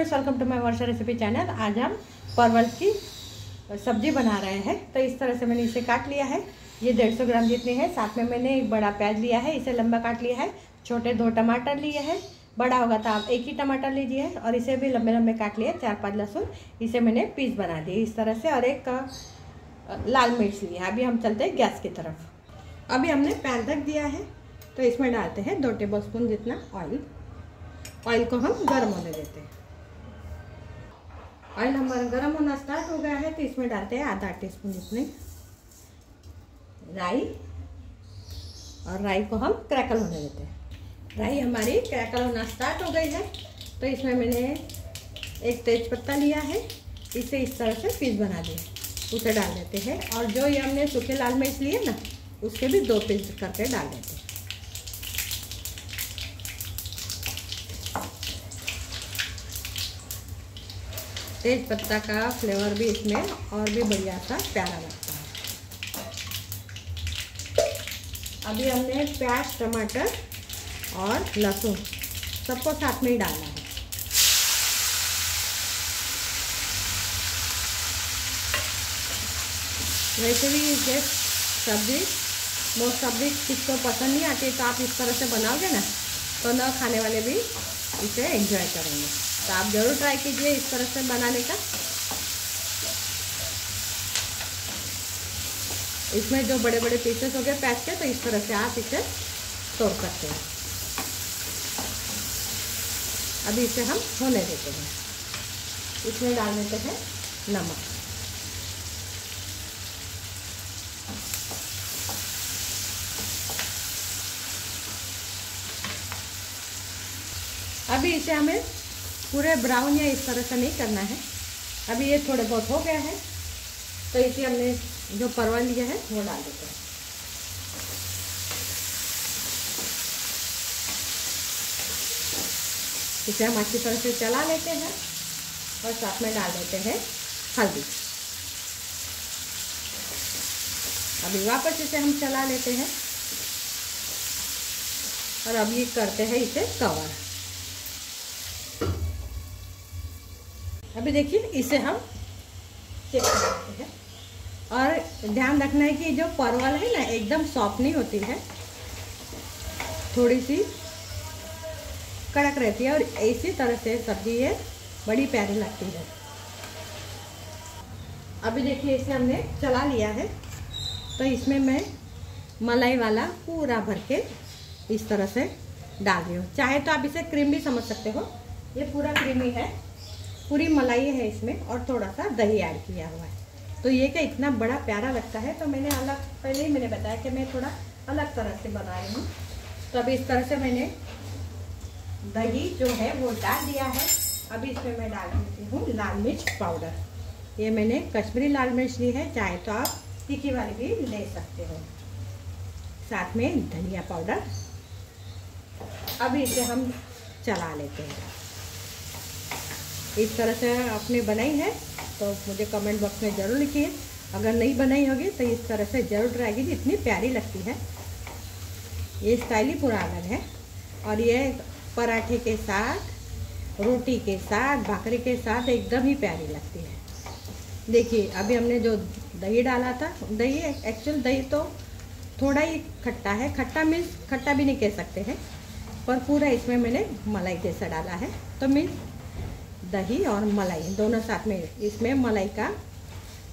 Welcome to my Varsha recipe channel आज हम परवल की सब्ज़ी बना रहे हैं। तो इस तरह से मैंने इसे काट लिया है। ये डेढ़ सौ ग्राम जितनी है, साथ में मैंने एक बड़ा प्याज लिया है, इसे लंबा काट लिया है। छोटे दो टमाटर लिए हैं। बड़ा होगा तो आप एक ही टमाटर लीजिए और इसे भी लंबे लंबे काट लिए चार पाँच लहसुन। इसे मैंने पीस बना दिए इस तरह से और एक लाल मिर्च लिया अभी हम चलते हैं गैस की तरफ़। अभी हमने पैन रख दिया है। तो इसमें डालते हैं दो टेबल स्पून जितना ऑयल। ऑयल को हम गर्म होने देते हैं। ऑयल हमारा गर्म होना स्टार्ट हो गया है तो इसमें डालते हैं आधा टी स्पून जितने राई और राई को हम क्रैकल होने देते हैं। राई हमारी क्रैकल होना स्टार्ट हो गई है तो इसमें मैंने एक तेज पत्ता लिया है, इसे इस तरह से पीस बना दिए। उसे डाल देते हैं, और जो ये हमने सूखे लाल मिर्च लिए ना, उसके भी दो पीस करके डाल देते हैं। तेज पत्ता का फ्लेवर भी इसमें और भी बढ़िया सा प्यारा लगता है। अभी हमने प्याज, टमाटर और लहसुन सबको साथ में ही डालना है। वैसे भी ये सब्ज़ी वो सब्ज़ी किसको पसंद नहीं आती तो आप इस तरह से बनाओगे ना तो न खाने वाले भी इसे एंजॉय करेंगे। तो आप ज़रूर ट्राई कीजिए इस तरह से बनाने का। इसमें जो बड़े बड़े पीसेस हो गए पैक के तो इस तरह से आप इसे तोड़ सकते हैं। अभी इसे हम होने देते हैं। इसमें डाल देते हैं नमक। अभी इसे हमें पूरे ब्राउन या इस तरह से नहीं करना है। अभी ये थोड़े बहुत हो गया है तो इसे हमने जो परवल लिया है, वो डाल देते हैं। इसे हम अच्छी तरह से चला लेते हैं और साथ में डाल देते हैं हल्दी। अभी वापस इसे हम चला लेते हैं और अब ये करते हैं इसे कवर। अभी देखिए, इसे हम चेक करते हैं। और ध्यान रखना है कि जो परवल है ना, एकदम सॉफ्ट नहीं होती है। थोड़ी सी कड़क रहती है और इसी तरह से सब्ज़ी ये बड़ी प्यारी लगती है। अभी देखिए, इसे हमने चला लिया है। तो इसमें मैं मलाई वाला पूरा भर के इस तरह से डाल रही हूँ। चाहे तो आप इसे क्रीम भी समझ सकते हो। ये पूरा क्रीमी है। पूरी मलाई है इसमें और थोड़ा सा दही ऐड किया हुआ है। तो ये क्या इतना बड़ा प्यारा लगता है? तो मैंने अलग, पहले ही मैंने बताया कि मैं थोड़ा अलग तरह से बना रही हूँ। तो अभी इस तरह से मैंने दही जो है वो डाल दिया है। अभी इसमें मैं डाल देती हूँ लाल मिर्च पाउडर। ये मैंने कश्मीरी लाल मिर्च ली है, चाहे तो आप तीखी वाली भी ले सकते हो। साथ में धनिया पाउडर। अभी इसे हम चला लेते हैं। इस तरह से आपने बनाई है तो मुझे कमेंट बॉक्स में ज़रूर लिखिए। अगर नहीं बनाई होगी तो इस तरह से ज़रूर ट्राई कीजिए, इतनी प्यारी लगती है। ये स्टाइल ही पूरा अलग है। और ये पराठे के साथ, रोटी के साथ, भाकरी के साथ एकदम ही प्यारी लगती है। देखिए, अभी हमने जो दही डाला था, दही एक्चुअल दही तो थोड़ा ही खट्टा है। खट्टा मीन्स खट्टा भी नहीं कह सकते हैं, पर पूरा इसमें मैंने मलाई जैसा डाला है। तो मीन्स दही और मलाई, दोनों साथ में। इसमें मलाई का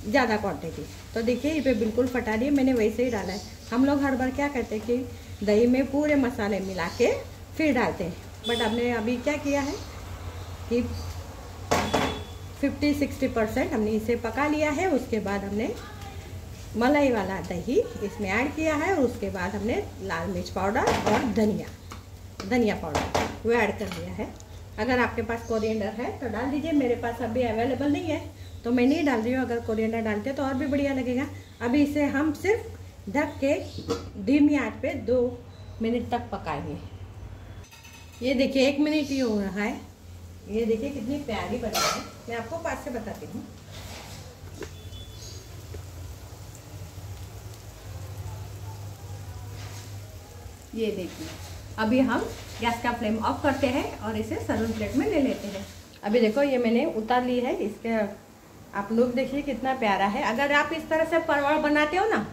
ज़्यादा क्वांटिटी तो देखिए, ये पे बिल्कुल फटा दिए, मैंने वैसे ही डाला है। हम लोग हर बार क्या करते हैं कि दही में पूरे मसाले मिला के फिर डालते हैं। बट हमने अभी क्या किया है कि 50-60 परसेंट हमने इसे पका लिया है, उसके बाद हमने मलाई वाला दही इसमें ऐड किया है, और उसके बाद हमने लाल मिर्च पाउडर और धनिया धनिया पाउडर वो ऐड कर दिया है। अगर आपके पास कोरिएंडर है तो डाल दीजिए, मेरे पास अभी अवेलेबल नहीं है तो मैं नहीं डाल रही हूँ। अगर कोरिएंडर डालते तो और भी बढ़िया लगेगा। अभी इसे हम सिर्फ़ ढक के धीमी आँच पे दो मिनट तक पकाएँगे। ये देखिए, एक मिनट ही हो रहा है। ये देखिए, कितनी प्यारी बनी है। मैं आपको पास से बताती हूँ। ये देखिए, अभी हम गैस का फ्लेम ऑफ़ करते हैं और इसे सर्विंग प्लेट में ले लेते हैं। अभी देखो, ये मैंने उतार ली है, इसके, आप लोग देखिए कितना प्यारा है। अगर आप इस तरह से परवल बनाते हो ना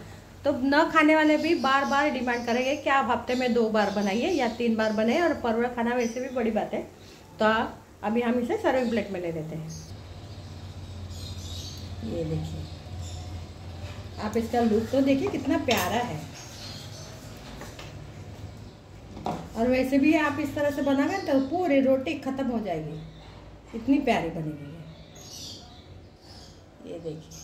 तो न खाने वाले भी बार बार डिमांड करेंगे कि आप हफ़्ते में दो बार बनाइए या तीन बार बनाइए, और परवल खाना वैसे भी बड़ी बात है। तो अभी हम इसे सर्विंग प्लेट में ले लेते हैं। ये देखिए, आप इसका लुक तो देखिए कितना प्यारा है। और वैसे भी आप इस तरह से बनाएँगे तो पूरी रोटी ख़त्म हो जाएगी। इतनी प्यारी बनेगी ये देखिए।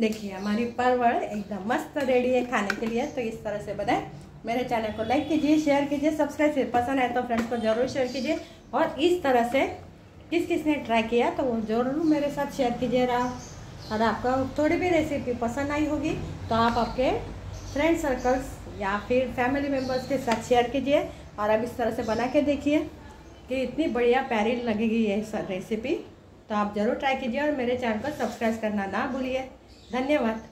देखिए, हमारी परवल एकदम मस्त रेडी है खाने के लिए तो इस तरह से बनाए। मेरे चैनल को लाइक कीजिए शेयर कीजिए सब्सक्राइब पसंद आए तो फ्रेंड्स को ज़रूर शेयर कीजिए। और इस तरह से किस किस ने ट्राई किया तो वो ज़रूर मेरे साथ शेयर कीजिए कीजिएगा। और आपको थोड़ी भी रेसिपी पसंद आई होगी तो आप आपके फ्रेंड सर्कल्स या फिर फैमिली मेंबर्स के साथ शेयर कीजिए। और अब इस तरह से बना के देखिए कि इतनी बढ़िया प्यारी लगेगी ये रेसिपी तो आप ज़रूर ट्राई कीजिए और मेरे चैनल को सब्सक्राइब करना ना भूलिए। धन्यवाद।